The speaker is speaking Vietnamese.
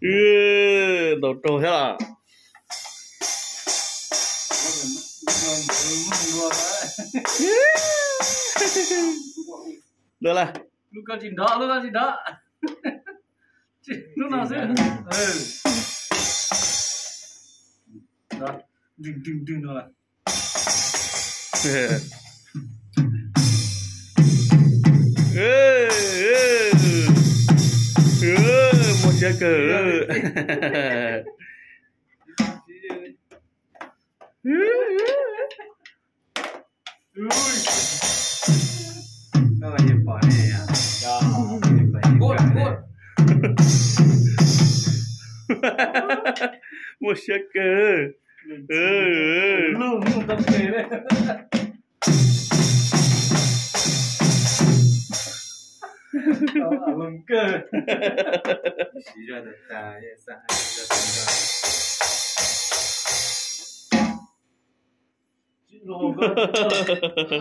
ừ đồ trồ thế là được là lúc có chuyện đó lúc có chuyện đó lúc nào sẽ ừ. Đó. Đừng đừng đừng rồi là hiệp quả này à? đó Hiệp quả hiệp cốt quả này. cốt một chiếc cờ ừ ừ. luôn luôn tâm thế 老马龙哥，哈哈哈哈哈！金龙哥，哈哈哈哈哈！